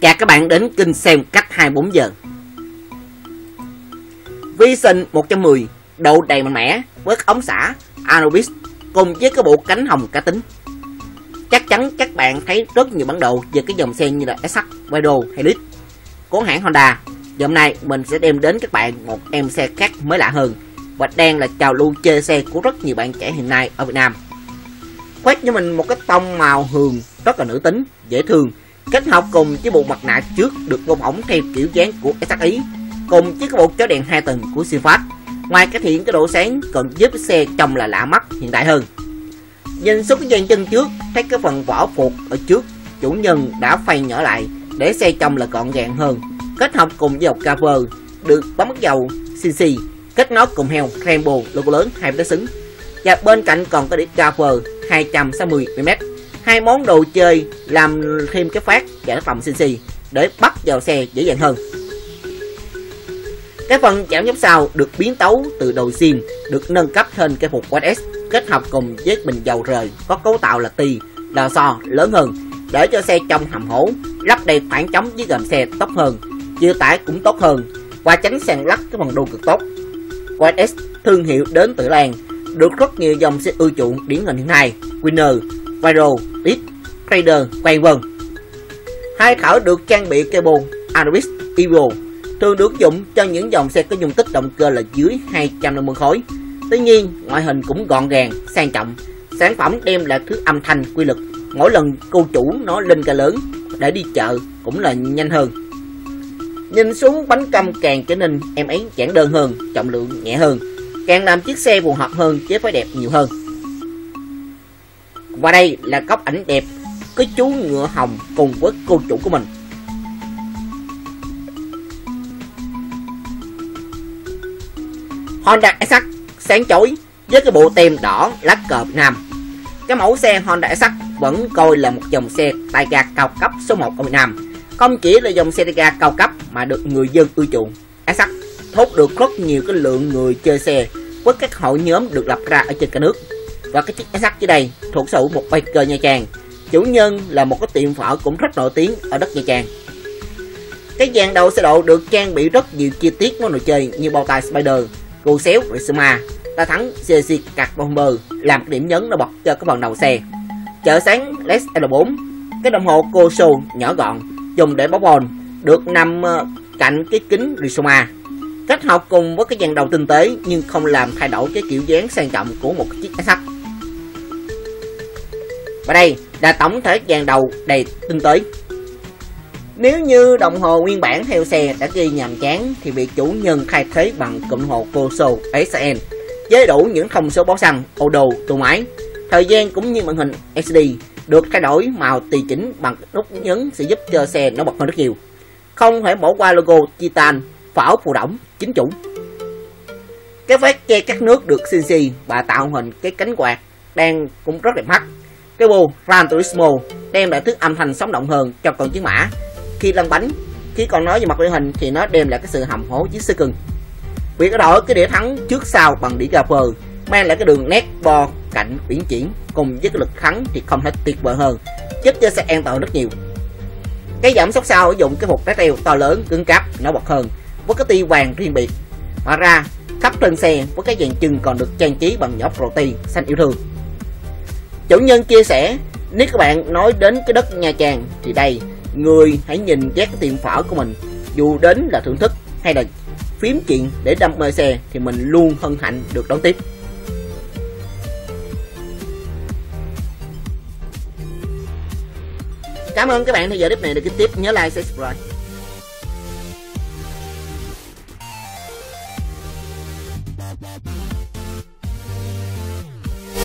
Chào các bạn đến kênh xem cách 24 giờ. Vision 110 độ đầy mạnh mẽ với ống xả Anubis cùng với cái bộ cánh hồng cá tính. Chắc chắn các bạn thấy rất nhiều bản đồ về cái dòng xe như là SH, Vado hay Lead của hãng Honda. Và hôm nay mình sẽ đem đến các bạn một em xe khác mới lạ hơn và đang là trào lưu chơi xe của rất nhiều bạn trẻ hiện nay ở Việt Nam. Khoét cho mình một cái tông màu hường rất là nữ tính, dễ thương kết hợp cùng với bộ mặt nạ trước được bông ống theo kiểu dáng của SX Ý cùng với cái bộ chó đèn hai tầng của Sinfast. Ngoài cải thiện cái độ sáng còn giúp xe trông là lạ mắt, hiện đại hơn. Nhìn xuống cái dàn chân trước, thấy cái phần vỏ phục ở trước, chủ nhân đã phay nhỏ lại để xe trông là gọn gàng hơn. Kết hợp cùng với dòng cover được bấm dầu CC kết nối cùng heo, Rainbow, logo lớn, hai bên xứng. Và bên cạnh còn có đĩa cover 260 mm hai món đồ chơi làm thêm cái phát giải phòng xì CC để bắt vào xe dễ dàng hơn. Cái phần chạm nhấp sau được biến tấu từ đầu sim được nâng cấp lên cái phục Quad S kết hợp cùng với bình dầu rời, có cấu tạo là tì đò so lớn hơn, để cho xe trong hầm hố, lắp đầy khoảng trống với gầm xe tốt hơn chịu tải cũng tốt hơn và tránh sàn lắc cái phần đô cực tốt. Quad S thương hiệu đến từ Lan được rất nhiều dòng xe ưa chuộng điển hình hiện nay. Winner Viral, Tip, Trader, vân vân. Hai thảo được trang bị cable Anubis Evo thường được dụng cho những dòng xe có dung tích động cơ là dưới 250 khối. Tuy nhiên, ngoại hình cũng gọn gàng, sang trọng. Sản phẩm đem lại thứ âm thanh quy lực. Mỗi lần cô chủ nó lên ca lớn để đi chợ cũng là nhanh hơn. Nhìn xuống bánh căm càng trở nên em ấy giản đơn hơn, trọng lượng nhẹ hơn, càng làm chiếc xe phù hợp hơn chế phái đẹp nhiều hơn. Và đây là góc ảnh đẹp. Có chú ngựa hồng cùng với cô chủ của mình. Honda SX sáng chói với cái bộ tem đỏ lá cờ Việt Nam. Cái mẫu xe Honda SX vẫn coi là một dòng xe tay ga cao cấp số 1 ở Việt Nam. Không chỉ là dòng xe tay ga cao cấp mà được người dân ưa chuộng. SX thốt được rất nhiều cái lượng người chơi xe với các hội nhóm được lập ra ở trên cả nước và cái chiếc SH dưới đây thuộc sở hữu một biker Nha Trang. Chủ nhân là một cái tiệm phở cũng rất nổi tiếng ở đất Nha Trang. Cái dàn đầu xe độ được trang bị rất nhiều chi tiết món đồ chơi như bao tay Spider, cù xéo, Risuma, ta thắng CC cạc Bomber làm cái điểm nhấn nó bật cho cái phần đầu xe. Chợ sáng LED L4, cái đồng hồ Koso nhỏ gọn, dùng để bóc bồn, được nằm ờ, cạnh cái kính Risoma kết hợp cùng với cái dàn đầu tinh tế nhưng không làm thay đổi cái kiểu dáng sang trọng của một chiếc SH. Và đây là tổng thể dàn đầu đầy tinh tế. Nếu như đồng hồ nguyên bản theo xe đã ghi nhàm chán thì bị chủ nhân thay thế bằng cụm hồ Koso SN với đủ những thông số báo xăng, ô đồ, tù máy. Thời gian cũng như màn hình SD được thay đổi màu tùy chỉnh bằng nút nhấn sẽ giúp cho xe nó bật hơn rất nhiều. Không thể bỏ qua logo Titan, phảo phù động, chính chủ. Cái vết che các nước được CNC và tạo hình cái cánh quạt đang cũng rất đẹp mắt. Cái bộ Gran Turismo đem lại thức âm thanh sống động hơn cho con chiến mã. Khi lăn bánh, khi còn nói về mặt đội hình thì nó đem lại cái sự hầm hố chiếc xe cưng. Việc đổi cái đĩa thắng trước sau bằng đĩa Gapper mang lại cái đường nét bo cạnh uyển chuyển cùng với cái lực thắng thì không thể tuyệt vời hơn, giúp cho xe an toàn rất nhiều. Cái giảm sóc sau dụng cái hộp đá treo to lớn cứng cáp nó bật hơn với cái ti vàng riêng biệt. Ngoài ra, khắp thân xe với cái dàn chân còn được trang trí bằng nhỏ protein xanh yêu thương. Chủ nhân chia sẻ, nếu các bạn nói đến cái đất Nha Trang thì đây, người hãy nhìn các cái tiệm phở của mình. Dù đến là thưởng thức hay là phím chuyện để đâm mê xe thì mình luôn hân hạnh được đón tiếp. Cảm ơn các bạn theo dõi clip này được tiếp nhớ like, subscribe.